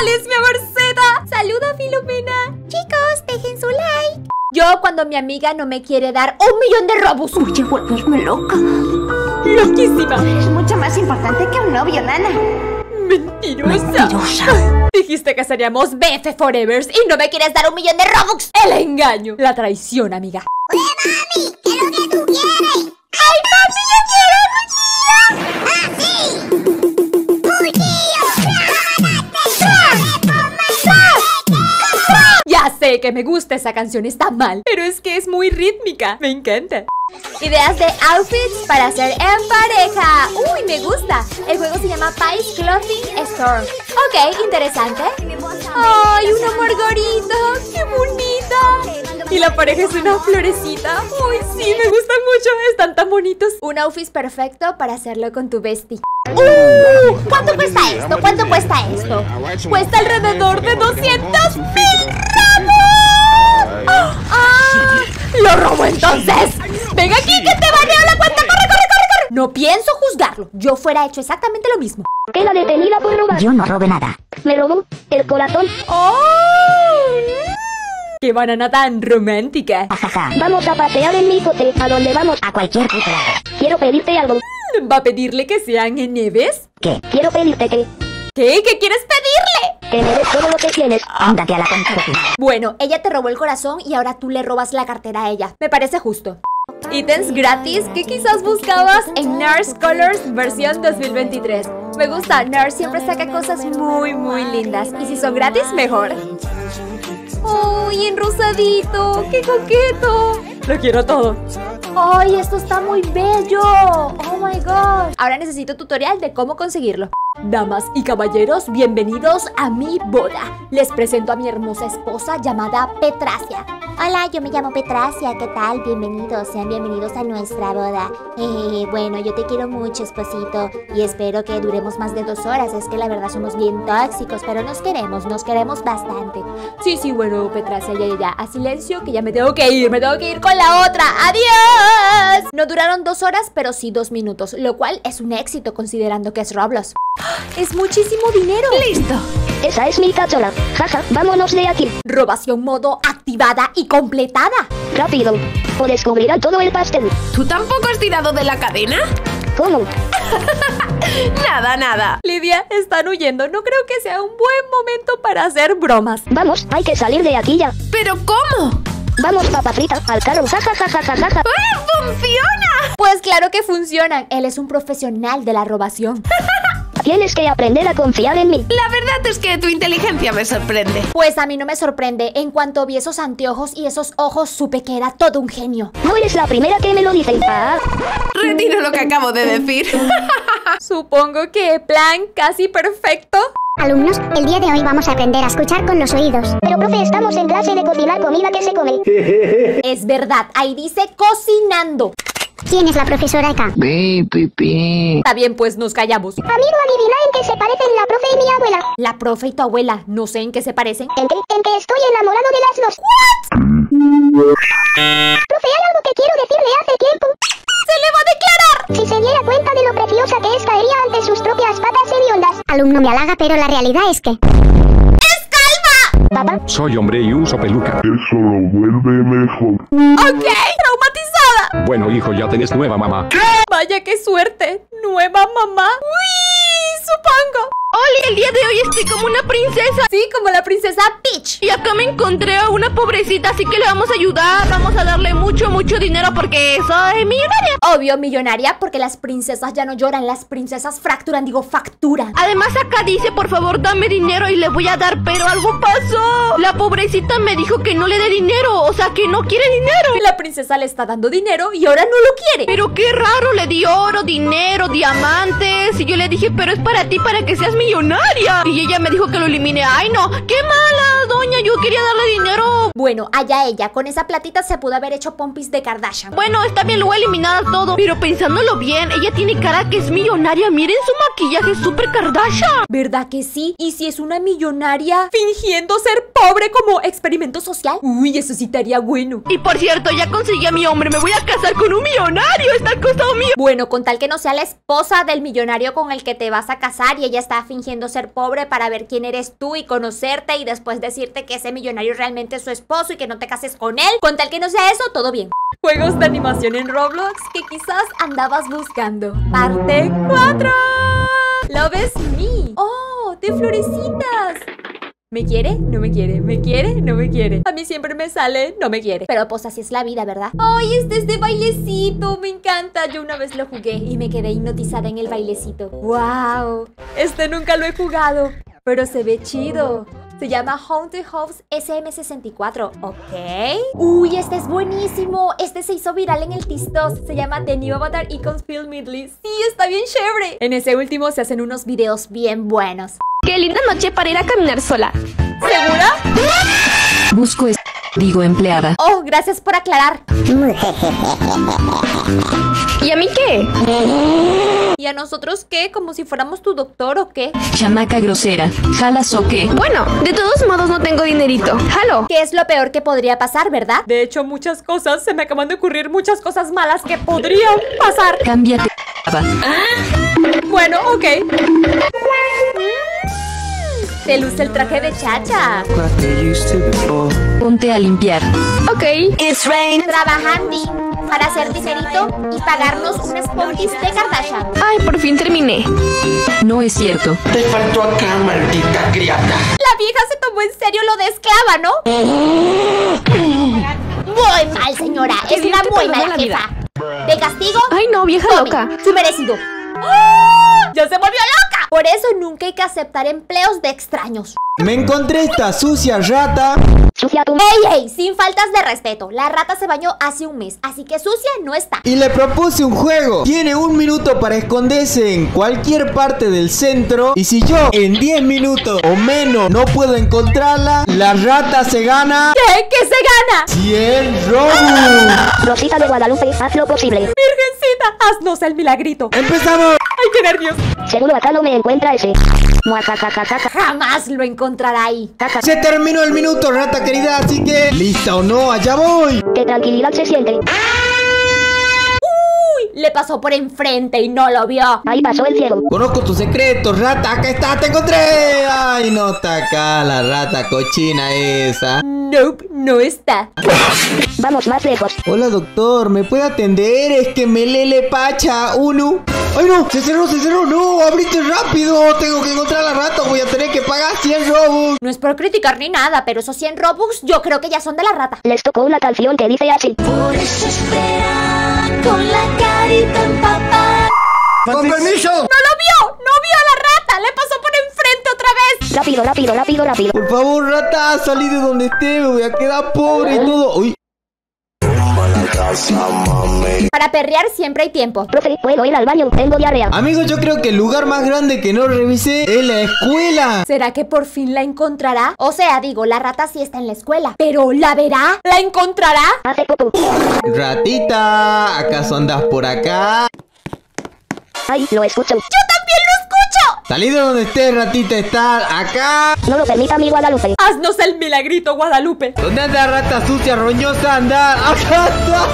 Alice, mi amorceta. Saluda, Filomena. Chicos, dejen su like. Yo cuando mi amiga no me quiere dar un millón de robos. Oye, volverme loca. Loquísima. Es mucho más importante que un novio, nana. Mentirosa. Mentirosa. Dijiste que seríamos BF Forevers y no me quieres dar un millón de Robux. El engaño. La traición, amiga. Oye, mami, ¿qué es lo que tú quieres? Que me gusta esa canción, está mal, pero es que es muy rítmica. Me encanta. Ideas de outfits para hacer en pareja. Uy, me gusta. El juego se llama Pies Clothing Store. Ok, interesante. Ay, una margarita. Qué bonita. Y la pareja es una florecita. Uy, sí, me gustan mucho. Están tan bonitos. Un outfit perfecto para hacerlo con tu bestie. Uh, ¿Cuánto cuesta esto? ¿Cuánto cuesta esto? Cuesta alrededor de 200 mil. ¡Ah! ¡Lo robo entonces! ¡Ven aquí que te baneo la cuenta! ¡Corre, corre, corre, corre! No pienso juzgarlo. Yo fuera hecho exactamente lo mismo. Queda detenida por robar. Yo no robé nada. Me robó el corazón. ¡Oh! ¡Qué banana tan romántica! Ajaja. Vamos a pasear en mi coche. ¿A dónde vamos? A cualquier puto lado. Quiero pedirte algo. ¿Va a pedirle que sean en nieves? ¿Qué? Quiero pedirte que, ¿Qué? ¿Qué quieres pedirle? que me des todo lo que tienes. Ándate a la contra. Bueno, ella te robó el corazón y ahora tú le robas la cartera a ella. Me parece justo. Ítems gratis que quizás buscabas en Nurse Colors versión 2023. Me gusta, Nurse siempre saca cosas muy, muy lindas. Y si son gratis, mejor. ¡Uy, en rosadito! ¡Qué coqueto! Lo quiero todo. ¡Ay, esto está muy bello! ¡Oh, my God! Ahora necesito tutorial de cómo conseguirlo. Damas y caballeros, bienvenidos a mi boda. Les presento a mi hermosa esposa llamada Petracia. Hola, yo me llamo Petracia, ¿qué tal? Bienvenidos, sean bienvenidos a nuestra boda. Eh, bueno, yo te quiero mucho, esposito, y espero que duremos más de dos horas. Es que la verdad somos bien tóxicos, pero nos queremos, nos queremos bastante. Sí, sí, bueno, Petracia, ya, ya, ya. A silencio, que ya me tengo que ir, me tengo que ir con la otra. ¡Adiós! No duraron dos horas, pero sí dos minutos, lo cual es un éxito considerando que es Roblox. ¡Es muchísimo dinero! ¡Listo! Esa es mi cachola. Jaja, vámonos de aquí. Robación modo activada y completada. Rápido. O descubrirá todo el pastel. ¿Tú tampoco has tirado de la cadena? ¿Cómo? Nada, nada. Lidia, están huyendo. No creo que sea un buen momento para hacer bromas. Vamos, hay que salir de aquí ya. ¿Pero cómo? Vamos, papa frita, al carro. Jaja, jaja, jaja, jaja. ¡Ah, ¡Funciona! Pues claro que funcionan. Él es un profesional de la robación. Tienes que aprender a confiar en mí. La verdad es que tu inteligencia me sorprende. Pues a mí no me sorprende. En cuanto vi esos anteojos y esos ojos, supe que era todo un genio. No eres la primera que me lo dice. Ah, Retiro lo que acabo de decir. Supongo que plan casi perfecto. Alumnos, el día de hoy vamos a aprender a escuchar con los oídos. pero profe, estamos en clase de cocinar comida que se come. Es verdad, ahí dice cocinando. ¿Quién es la profesora acá? Está bien, pues nos callamos. Amigo, adivina en qué se parecen la profe y mi abuela. La profe y tu abuela, no sé en qué se parecen. En que, en que estoy enamorado de las dos. Profe, hay algo que quiero decirle hace tiempo. ¡Se le va a declarar! Si se diera cuenta de lo preciosa que es, caería ante sus propias patas hediondas. Alumno me halaga, pero la realidad es que... Papá, Soy hombre y uso peluca. Eso lo vuelve mejor. ¡Ok! Bueno, hijo, ya tenés nueva mamá. Vaya qué suerte. Nueva mamá. ¡Uy! Supongo. Oli, el día de hoy estoy como una princesa. Sí, como la princesa Peach. Y acá me encontré a una pobrecita, así que le vamos a ayudar. Vamos a darle mucho, mucho dinero porque soy millonaria. Obvio, millonaria, porque las princesas ya no lloran, las princesas fracturan, digo, facturan. Además acá dice, por favor, dame dinero y le voy a dar, pero algo pasó. La pobrecita me dijo que no le dé dinero, o sea, que no quiere dinero. Y la princesa le está dando dinero y ahora no lo quiere. Pero qué raro, le di oro, dinero, diamantes. Y yo le dije, pero es para ti, para que seas millonaria. Y ella me dijo que lo elimine. Ay, no, qué mala, doña. Yo quería darle dinero. Bueno, allá ella, con esa platita se pudo haber hecho pompis de Kardashian. Bueno, está bien, lo voy a eliminar todo. Pero pensándolo bien, ella tiene cara que es millonaria. Miren su maquillaje, es súper Kardashian. ¿Verdad que sí? ¿Y si es una millonaria fingiendo ser pobre como experimento social? Uy, eso sí te haría bueno. Y por cierto, ya conseguí a mi hombre. Me voy a casar con un millonario. Está al costado mío. Bueno, con tal que no sea la esposa del millonario con el que te vas a casar y ella está fingiendo ser pobre para ver quién eres tú y conocerte y después decirte que ese millonario realmente es su esposo y que no te cases con él. Con tal que no sea eso, todo bien. Juegos de animación en Roblox que quizás andabas buscando. Parte 4. Love is me. Oh, de florecitas. ¿Me quiere? No me quiere. ¿Me quiere? No me quiere. A mí siempre me sale, no me quiere. Pero pues así es la vida, ¿verdad? ¡Ay, este es de bailecito! Me encanta. Yo una vez lo jugué y me quedé hipnotizada en el bailecito. ¡Wow! Este nunca lo he jugado, pero se ve chido. Se llama Haunted House SM64, ¿ok? Uy, este es buenísimo. Este se hizo viral en el TikTok. Se llama The New Avatar Icons Film Medley. Sí, está bien chévere. En ese último se hacen unos videos bien buenos. Qué linda noche para ir a caminar sola. ¿Segura? Busco es... Digo empleada. Oh, gracias por aclarar. ¿Y a mí qué? ¿Y a nosotros qué? ¿Como si fuéramos tu doctor o qué? Chamaca grosera. ¿Jalas o qué? Bueno, de todos modos no tengo dinerito. Jalo. ¿Qué es lo peor que podría pasar, verdad? De hecho, muchas cosas. Se me acaban de ocurrir muchas cosas malas que podrían pasar. Cámbiate. Bueno, ok. Te luce el traje de chacha. Ponte a limpiar. Ok. Trabajando para hacer dinerito y pagarnos un esponjis de Kardashian. Ay, por fin terminé. No es cierto. Te faltó acá, maldita criada. La vieja se tomó en serio lo de esclava, ¿no? Muy mal, señora. Es una muy mala la vida. jefa. De castigo, Ay, no, vieja loca. su merecido. ¡Ah! ¡Ya se volvió loca! Por eso nunca hay que aceptar empleos de extraños. Me encontré esta sucia rata. Sucia tu ¡Ey, ey! Sin faltas de respeto. La rata se bañó hace un mes, así que sucia no está. Y le propuse un juego. Tiene un minuto para esconderse en cualquier parte del centro. Y si yo en 10 minutos o menos no puedo encontrarla, la rata se gana ¿Qué? ¿Qué se gana? 100 Robux. Rosita de Guadalupe, haz lo posible. Virgencita, haznos el milagrito. ¡Empezamos! ¡Ay, qué nervios! Seguro acá no me encuentra ese. Jamás lo encontrará ahí. Se terminó el minuto, rata querida, así que... ¿Lista o no? ¡Allá voy! Qué tranquilidad se siente. Uy, le pasó por enfrente y no lo vio. Ahí pasó el cielo. Conozco tus secretos, rata. ¡Acá está! ¡Te encontré! ¡Ay, no está acá la rata cochina esa! Nope, no está. Vamos más lejos. Hola doctor, ¿me puede atender? Es que me lele pacha, uno. ¡Ay no! ¡Se cerró, se cerró! ¡No! ¡Abriste rápido! Tengo que encontrar a la rata, voy a tener que pagar 100 robux. No es por criticar ni nada, pero esos 100 Robux yo creo que ya son de la rata. Les tocó una canción que dice así. Con la carita empapada. ¡Con permiso! ¡No lo vio! ¡No vio a la rata! ¡Le pasó por enfrente otra vez! Rápido, rápido, rápido, rápido. Por favor, rata, salí de donde esté, me voy a quedar pobre y todo. ¡Uy! Para perrear siempre hay tiempo. Profe, ¿puedo ir al baño? Tengo diarrea. Amigos, yo creo que el lugar más grande que no revisé es la escuela. ¿Será que por fin la encontrará? O sea, digo, la rata sí está en la escuela. ¿Pero la verá? ¿La encontrará? Hace poco. Ratita, ¿acaso andas por acá? Ay, lo escucho. ¡Yo también Salí de donde estés, ratita, estar acá. No lo permita mi Guadalupe. Haznos el milagrito, Guadalupe. ¿Dónde anda rata sucia, roñosa, andar? ¡Acá está!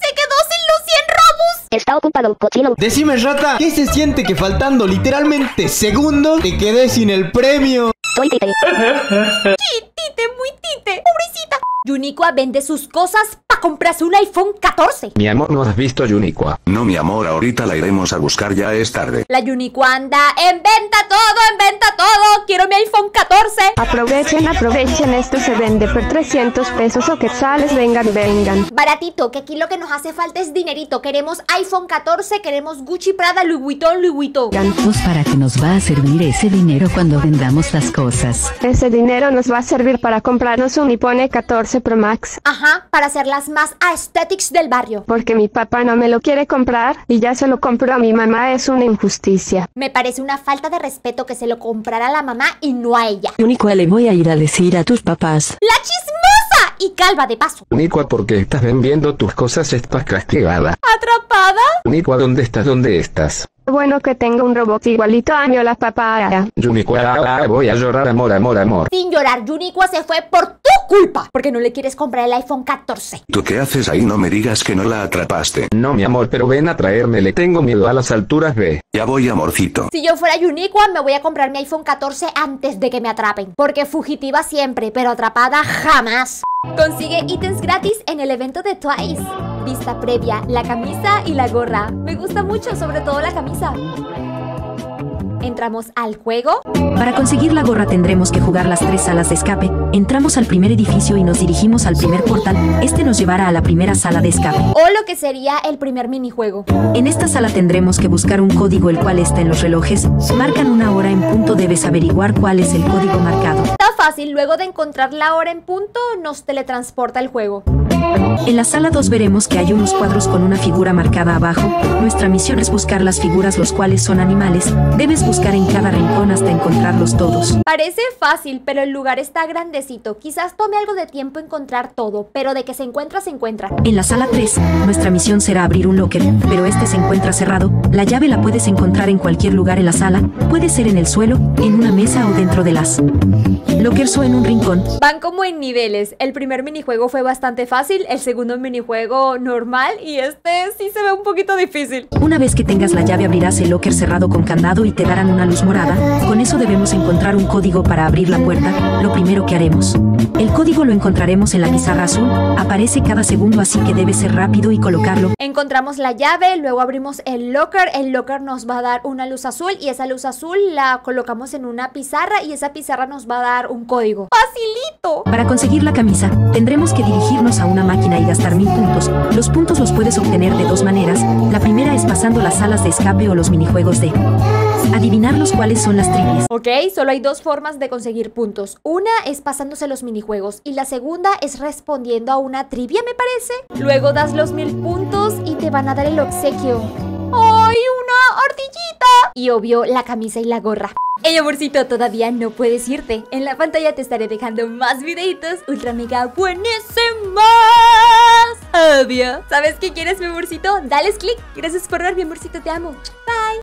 ¡Se quedó sin los 100 Robux! Está ocupado, cochino. Decime, rata, ¿qué se siente que faltando literalmente segundos te quedé sin el premio? Soy Tite. Tite, muy tite. Pobrecita. Yuniqua vende sus cosas para comprarse un iPhone 14. Mi amor, ¿no has visto Yuniqua? No mi amor, ahorita la iremos a buscar, ya es tarde. La Yuniqua anda en venta todo, en venta todo. Quiero mi iPhone 14. Aprovechen, aprovechen, esto se vende por 300 pesos o quetzales, vengan, vengan. Baratito, que aquí lo que nos hace falta es dinerito. Queremos iPhone 14, queremos Gucci, Prada, Louis Vuitton, Louis Vuitton. Pues para que nos va a servir ese dinero cuando vendamos las cosas. Ese dinero nos va a servir para comprarnos un iPhone 14 Pro Max, Ajá, para hacer las más aesthetics del barrio. porque mi papá no me lo quiere comprar y ya se lo compró a mi mamá, es una injusticia. Me parece una falta de respeto que se lo comprara a la mamá y no a ella. Único le voy a ir a decir a tus papás. ¡La chismosa! Y calva de paso. Yuniqua, porque estás vendiendo tus cosas, estás castigada. ¿Atrapada? Yuniqua, ¿dónde estás? ¿Dónde estás? Bueno que tengo un robot igualito a mi la papaya. Yuniqua, voy a llorar amor, amor, amor. Sin llorar, Yuniqua se fue por tu culpa. Porque no le quieres comprar el iPhone 14. ¿Tú qué haces ahí? No me digas que no la atrapaste. No mi amor, pero ven a traerme, le tengo miedo a las alturas, ve. Ya voy amorcito. Si yo fuera Yuniqua, me voy a comprar mi iPhone 14 antes de que me atrapen. Porque fugitiva siempre, pero atrapada jamás. Consigue ítems gratis en el evento de Twice. Vista previa, la camisa y la gorra. Me gusta mucho, sobre todo la camisa. Entramos al juego. Para conseguir la gorra tendremos que jugar las tres salas de escape. Entramos al primer edificio y nos dirigimos al primer portal. Este nos llevará a la primera sala de escape. O lo que sería el primer minijuego. En esta sala tendremos que buscar un código el cual está en los relojes. Marcan una hora en punto, debes averiguar cuál es el código marcado. Está fácil, luego de encontrar la hora en punto, nos teletransporta el juego. En la sala 2 veremos que hay unos cuadros con una figura marcada abajo. Nuestra misión es buscar las figuras los cuales son animales. Debes buscar en cada rincón hasta encontrarlos todos. Parece fácil, pero el lugar está grandecito. Quizás tome algo de tiempo encontrar todo, pero de que se encuentra, se encuentra. En la sala 3, nuestra misión será abrir un locker, pero este se encuentra cerrado. La llave la puedes encontrar en cualquier lugar en la sala, puede ser en el suelo, en una mesa o dentro de las lockers o en un rincón. Van como en niveles. El primer minijuego fue bastante fácil, el segundo minijuego normal y este sí se ve un poquito difícil. Una vez que tengas la llave abrirás el locker cerrado con candado y te darán una luz morada. Con eso debemos encontrar un código para abrir la puerta, lo primero que haremos. El código lo encontraremos en la pizarra azul, aparece cada segundo así que debes ser rápido y colocarlo. Encontramos la llave, luego abrimos el locker, el locker nos va a dar una luz azul y esa luz azul la colocamos en una pizarra y esa pizarra nos va a dar un código. ¡Facilito! Para conseguir la camisa, tendremos que dirigirnos a una máquina y gastar mil puntos. Los puntos los puedes obtener de dos maneras. La primera es pasando las salas de escape o los minijuegos de adivinar los cuales son las trivias. Ok, solo hay dos formas de conseguir puntos. Una es pasándose los minijuegos y la segunda es respondiendo a una trivia, me parece. Luego das los mil puntos y te van a dar el obsequio. ¡Ay, una ardillita! Y obvio, la camisa y la gorra. Ey, amorcito, todavía no puedes irte. En la pantalla te estaré dejando más videitos ultra mega buenísimos. Obvio. ¿Sabes qué quieres, mi amorcito? Dales click. Gracias por ver, mi amorcito. Te amo. Bye.